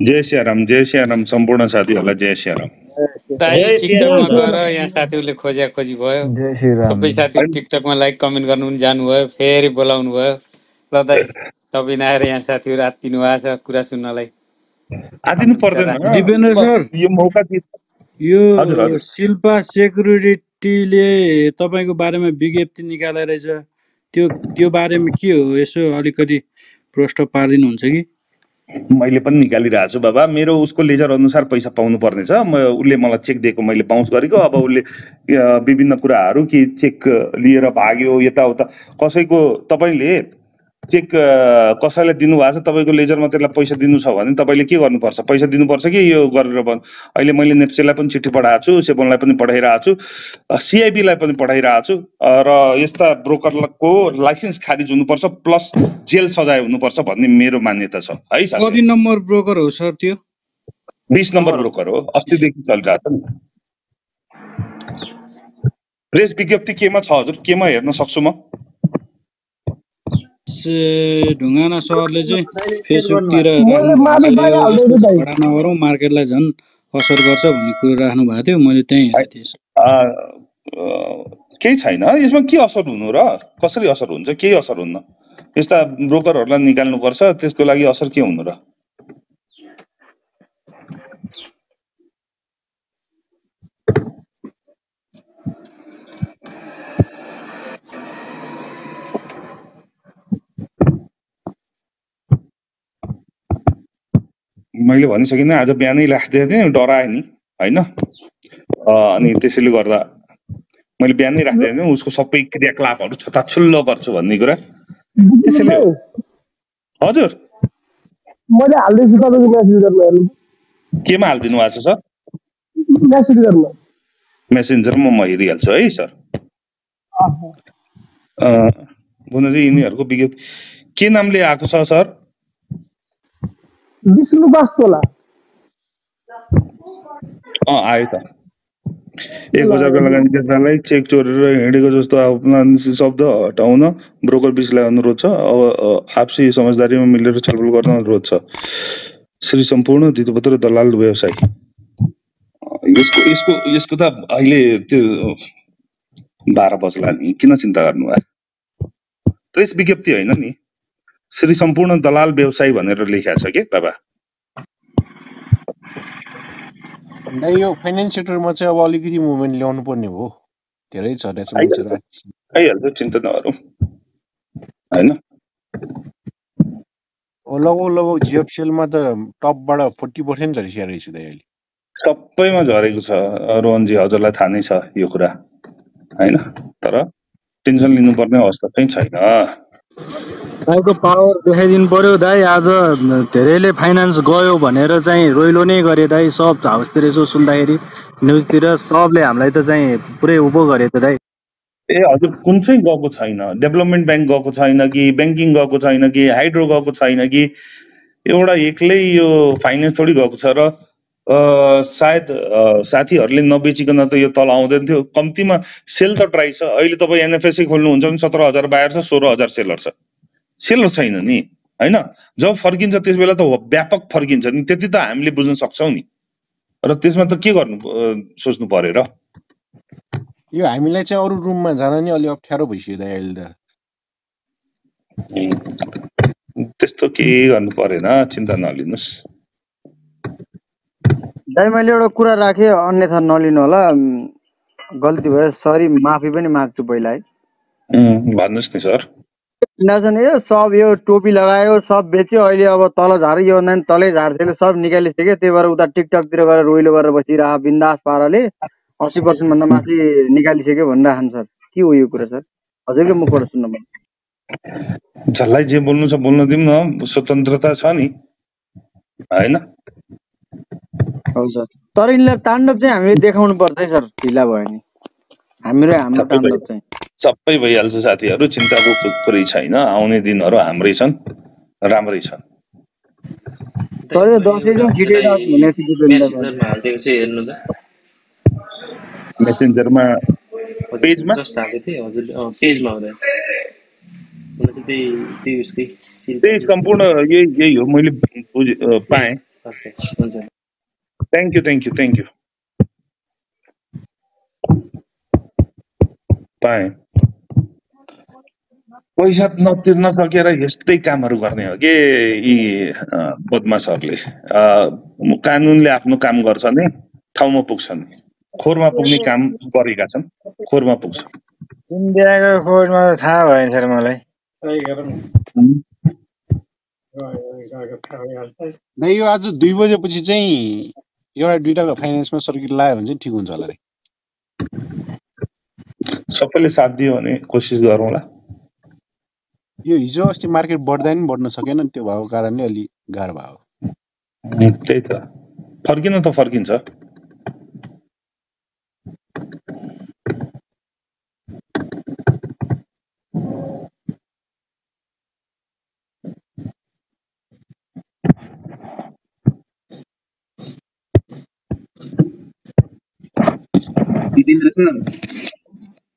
जय सियाराम जय सियाराम सम्पूर्ण साथीहरूलाई जय सियाराम। दाइ टिकटकमा। गएर यहाँ साथीहरूले खोज्या खोजी भयो। जय सबै साथीहरू टिकटकमा लाइक कमेन्ट गर्नु पनि जानुभयो फेरि बोलाउनु भयो। ल दाइ तपाईँ नआएर यहाँ साथीहरू आत्तिनु भएको छ कुरा सुन्नलाई। आदिनु पर्दैन। दिपेन्द्र सर यो मौका यो। शिल्पा सेक्युरिटीले तपाईँको बारेमा विज्ञप्ति निकालेर रहेछ। त्यो त्यो बारेमा के हो? यसो अलिकति प्रश्न पारिदिनुहुन्छ कि? मैले पनि निकालिरहेको छु बाबा। मेरो उसको लेजर अनुसार पैसा पाउनु पर्नेछ म उसले मलाई चेक दिएको मैले बााउन्स गरेको। अब उसले विभिन्न कुराहरू कि चेक लिएर भाग्यो यताउता। कसैको तपाईँले चेक कसैलाई दिनुभएको छ तपाईँको लेजरमा त्यसलाई पैसा दिनु छ भने तपाईँले के गर्नुपर्छ? पैसा दिनुपर्छ कि यो गरेर अहिले मैले नेप्सेलाई पनि चिठी पठाएको छु सेबनलाई पनि पठाइरहेको छु सिआइबीलाई पनि पठाइरहेको छु र यस्ता ब्रोकरको लाइसेन्स खारिज हुनुपर्छ प्लस जेल सजाय हुनुपर्छ भन्ने मेरो मान्यता छ। है कति नम्बर ब्रोकर हो सर त्यो? बिस नम्बर ब्रोकर हो अस्तिदेखि चलिरहेको छ नि। प्रेस विज्ञप्ति केमा छ हजुर? केमा हेर्न सक्छु म? ढुङ्गाना सरले चाहिँ फेसबुकतिर नगरौँ मार्केटलाई झन् असर गर्छ भन्ने कुरो राख्नु भएको थियो। मैले त्यहीँ हेरेको थिएँ। केही छैन। यसमा के असर हुनु र? कसरी असर हुन्छ? केही असर हुन्न? यस्ता ब्रोकरहरूलाई निकाल्नुपर्छ। त्यसको लागि असर के हुनु र? मैले भनिसकिनँ आज बिहानै राखिदिएको थिएँ डराएँ नि होइन? अनि त्यसैले गर्दा मैले बिहानै राखिदिएको थिएँ उसको सबै क्रियाकलापहरू छताछुल्लो गर्छु भन्ने कुरा। त्यसैले हजुर। मैले तपाईँको गर्नु हेर्नु। केमा हालिदिनु भएको छ सर? गर्नु मेसेन्जरमा म। हेरिहाल्छु है सर। भन्नु यिनीहरूको विज्ञप्ति के नामले आएको छ सर? विष्णु वास्तोला अँ आयो त एक हजारको लगानी केन्द्रलाई चेक चोरेर हिँडेको जस्तो अपमान शब्द हटाउन ब्रोकर बिचलाई अनुरोध छ अब आपसी समझदारीमा मिलेर छलफल गर्न अनुरोध छ श्री सम्पूर्ण धितोपत्र दलाल व्यवसाय यसको यसको यसको त अहिले त्यो बाह्र बज्ला नि किन चिन्ता गर्नु प्रेस विज्ञप्ति होइन नि श्री सम्पूर्ण दलाल व्यवसायी भनेर लेखिएको छ कि बाबा? भन्दा यो फाइनेन्स सेक्टरमा चाहिँ अब अलिकति मुभमेन्ट ल्याउनु पर्ने हो। धेरै छ रहेछ मान्छेहरू आएको आइहाल्छ चिन्ता नगरौँ। होइन? लगभग लगभग जिएफसिएलमा त टपबाट फोर्टी पर्सेन्ट झरिसकेको रहेछ त अहिले। सबैमा झरेको छ रोहनजी हजुरलाई थाहा नै छ यो कुरा। होइन? तर टेन्सन लिनुपर्ने अवस्था चाहिँ छैन। दाइको पावर देखाइदिनु पर्यो दाइ आज धेरैले फाइनेन्स गयो भनेर चाहिँ रोइलो नै गरे दाइ सब हाउसतिर यसो सुन्दाखेरि न्युजतिर सबले हामीलाई त चाहिँ पुरै उभो गरे त दाइ ए हजुर कुन चाहिँ गएको छैन? डेभलपमेन्ट ब्याङ्क गएको छैन कि ब्याङ्किङ गएको छैन कि हाइड्रो गएको छैन कि? एउटा एक्लै यो फाइनेन्स थोरै गएको छ र सायद साथीहरूले नबेचिकन त यो तल आउँदैन थियो। कम्तीमा सेल त ट्राई छ। अहिले तपाईँ एनएफएसए खोल्नुहुन्छ भने सत्र हजार बाहिर छ सोह्र हजार सेलर छ। सेलर छैन नि होइन? जब फर्किन्छ त्यस बेला त व्यापक फर्किन्छ नि त्यति त हामीले बुझ्न सक्छौँ नि। र त्यसमा त के गर्नु सोच्नु पर्यो र? यो हामीलाई चाहिँ अरू रुममा जान नि अलिक अप्ठ्यारो भइसक्यो त अहिले त। त्यस्तो के गर्नु परेन चिन्ता नलिनुहोस्। दाइ मैले एउटा कुरा राखेँ अन्यथा नलिनु होला। गल्ती भयो सरी माफी पनि माग्छु पहिला है। भन्नुहोस् नि सर। इन्डासन यो सब यो टोपी लगायो सब बेच्यो अहिले अब तल झार्यो यो नानी तलै झार्थ्यो सब निकालिसक्यो त्यही भएर उता टिकटकतिर गएर रोइलो गरेर बसिरह बिन्दास पाराले अस्सी पर्सेन्ट भन्दा माथि निकालिसक्यो भनिराखन् सर। के हो यो कुरा सर? हजुरकै मुखबाट सुन्न मन जसलाई जे बोल्नु छ बोल्न दिउँ न स्वतन्त्रता छ नि। होइन? हौ सर। तर यिनीलाई ताण्डव चाहिँ हामीले देखाउनु पर्छ है सर ढिला भयो नि हाम्रो हाम्रो ताण्डव चाहिँ। सबै भइहाल्छ साथीहरू चिन्ताको कुरै छैन। आउने दिनहरू हाम्रै छन् राम्रै छन्। मेसेन्जरमा पेजमा? जस्ट हालेको थिएँ हजुरले अँ पेजमा त्यही सम्पूर्ण यही यही हो मैले पाएँ। Thank you thank you thank you पाएँ। पैसा नतिर्न सकेर यस्तै कामहरू गर्ने हो कि यी बदमासहरूले? कानुनले आफ्नो काम गर्छ नि ठाउँमा पुग्छन्। खोरमा पुग्ने काम गरेका छन् खोरमा पुग्छ इन्डियाको खोजमा त थाहा भएन सर मलाई। नै यो आज दुई बजेपछि चाहिँ एउटा दुइटाको फाइनेन्समा सर्किट लाग्यो भने चाहिँ ठिक हुन्छ होला सबैले साथ दियो भने कोसिस गरौँला। यो हिजो अस्ति मार्केट बढ्दा नि बढ्न सकेन नि त्यो भएको कारणले अलि गाह्रो भयो। त्यही त। फर्किन त फर्किन्छ।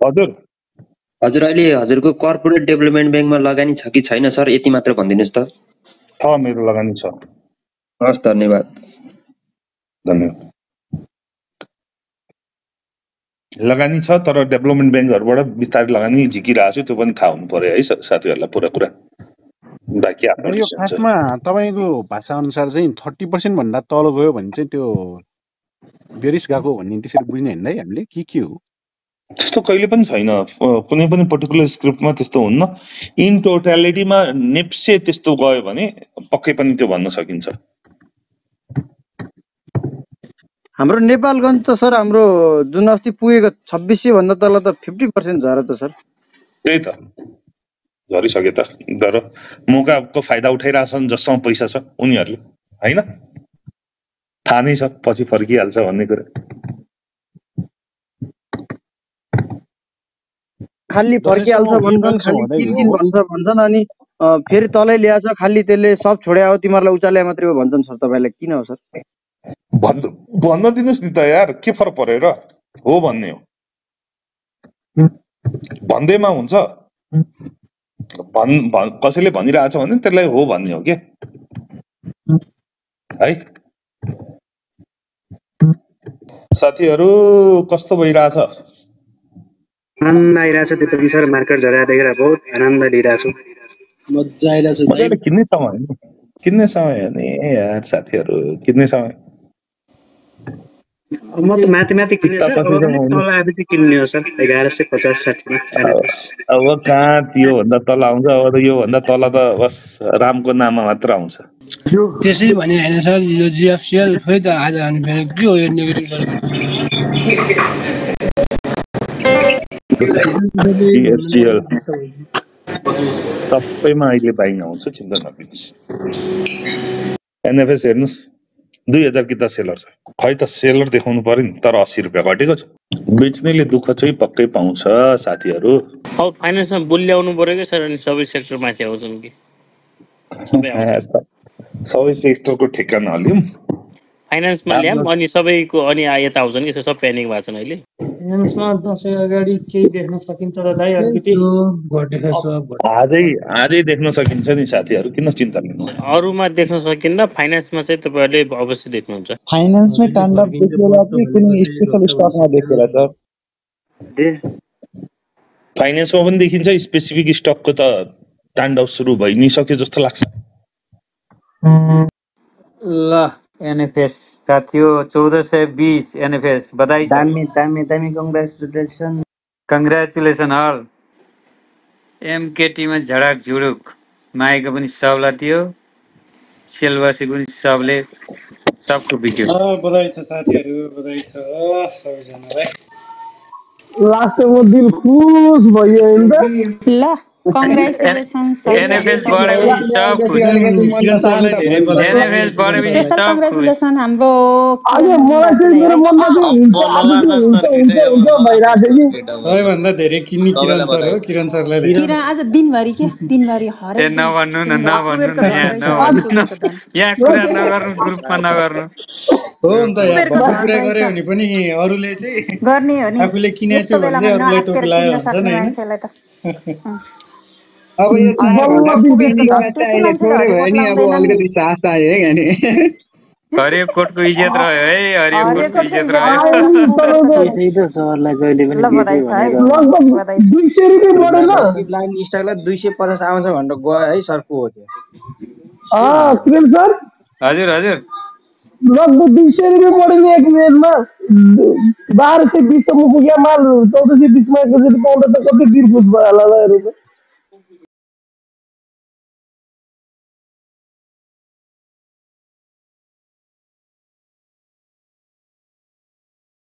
हजुर। हजुर अहिले हजुरको कर्पोरेट डेभलपमेन्ट ब्याङ्कमा लगानी छ कि छैन सर? यति मात्र भनिदिनुहोस् त। छ मेरो लगानी छ। हस् धन्यवाद। धन्यवाद। लगानी छ तर डेभलपमेन्ट ब्याङ्कहरूबाट बिस्तारै लगानी झिकिरहेको छु त्यो पनि थाहा हुनु पर्यो है साथीहरूलाई पुरा कुरा बाँकी आफ्नो यो खासमा तपाईँको भाषा अनुसार चाहिँ थर्टी पर्सेन्ट भन्दा तल गयो भने चाहिँ त्यो बेरिस गएको भन्ने त्यसरी बुझ्ने होइन है हामीले के के हो? त्यस्तो कहिले पनि छैन। कुनै पनि पर्टिकुलर स्क्रिप्टमा त्यस्तो हुन्न। इन टोटालिटीमा नेप्से त्यस्तो गयो भने पक्कै पनि त्यो भन्न सकिन्छ। हाम्रो नेपालगञ्ज त सर हाम्रो जुन अस्ति पुगेको छब्बिस सय भन्दा तल त फिफ्टी पर्सेन्ट झऱ्यो त सर। त्यही त। झरिसके त। तर मौकाको फाइदा उठाइरहेछन् जससँग पैसा छ उनीहरूले। होइन? थाहा नै छ पछि फर्किहाल्छ भन्ने कुरा। खाली फर्किहाल्छ भन्छन् भन्छ भन्छन् अनि फेरि तलै ल्याएछ खालि त्यसले सब छोड्या हो तिमीहरूलाई उचाले मात्रै हो भन्छन् सर तपाईँलाई किन हो सर? भन् भन्न दिनुहोस् नि त यार के फरक पर्यो र? हो भन्ने हो। भन्दैमा हुन्छ। भन् भन्- कसैले भनिरहेछ भने त्यसलाई हो भन्ने हो के? है? साथीहरू कस्तो भइरहेछ? आनन्द आइरहेछ त्यो पनि सर मार्केट झरेर देखेर बहुत आनन्द लिइरहेछु। मजा आइरहेछ भाइ। मजाले किन्ने समय किन्ने समय हो नि यार साथीहरू किन्ने समय। म त माथि माथि किन्ने हो सर एघार सय पचास साठीमा अब कहाँ त्योभन्दा तल आउँछ अब त योभन्दा तल त बस रामको नाममा मात्र आउँछ। त्यसै भने होइन सर यो जिएफसिएल खोइ त आज हामी के हो यो नेगेटिभ जिएससिएल सबैमा अहिले बाइङ आउँछ चिन्ता नलिनुहोस् एनएफएस हेर्नुहोस् दुई हजार किता सेलर छ। खै त सेलर देखाउनु पर्यो नि तर अस्सी रुपियाँ घटेको छ। बेच्नेले दुःख चाहिँ पक्कै पाउँछ साथीहरू। अब फाइनेन्समा बुल्याउनु पऱ्यो कि सर अनि सबै सेक्टर माथि आउँछन् कि? सबै सेक्टरको ठेक्का नलिउँ फाइनेन्समा ल्याऊँ अनि सबैको अनि यता आउँछन् कि सब प्यानिङ भएको छन् अहिले। फाइनेन्समा दसैँ अगाडि केही देख्न सकिन्छ र दाइ अलिकति आजै आजै देख्न सकिन्छ नि साथीहरू किन चिन्ता लिनु अरूमा देख्न सकिन्न फाइनेन्समा चाहिँ तपाईँहरूले अवश्य देख्नुहुन्छ। फाइनेन्समै ताण्डव देखेर कि कुनै स्पेसल स्टकमा देखेर सर? फाइनेन्समा पनि देखिन्छ स्पेसिफिक स्टकको त ताण्डव सुरु भइ नै सक्यो जस्तो लाग्छ। ल। एनएफएस साथी हो चौध सय बिस एनएफएस बधाई छ। दामी दामी दामी कङ्ग्रेचुलेसन कङ्ग्रेचुलेसन हल एमकेटीमा झडक झुडुक। माएको पनि सबलाई दियो। सेलवासीको पनि सबले सबको बिक्यो अँ, बधाई छ साथीहरू बधाई छ सबैजनालाई। लास्टमा दिल खुस भयो होइन? ल कङ्ग्रेचुलेसन एनएफएस बढेपछि सब खुस एनएफएस बढेपछि खुस कङ्ग्रेचुलेसन हाम्रो आज मलाई चाहिँ मेरो मनमा चाहिँ हुन्छ आज चाहिँ हुन्छ हुन्छ हुन्छ भइरहेको थियो कि सबैभन्दा धेरै किन्ने किरण सर हो किरण सरलाई धेरै किरण आज दिनभरि के दिनभरि ए हरेक दिन नभन्नु न नभन्नु न यहाँ धन रहेछ नभन्नु न यहाँ कुरा नगर्नु ग्रुपमा नगर्नु हो नि त कुरा गऱ्यो रहेछ भने पनि अरूले चाहिँ गर्ने हो नि आफूले किनेको यस्तो भन्दै बेलामा अरूलाई सक्ने होइन मान्छेलाई त अब यो दिन थोरै भयो नि अब अलिकति साथ आयो है अनि हरियो कोटको इज्जत रह्यो है हरियो कोटको इज्जत रह्यो दुई सय पचास आउँछ भनेर गयो सरको त्यो सर हजुर हजुर लगभग दुई सय रुपियाँ बढेन एक मिनटमा बाह्र सय बिससम्म पुग्यो माल चौध सय बिसमा एकचोटि पाउँदा त कति भयो होला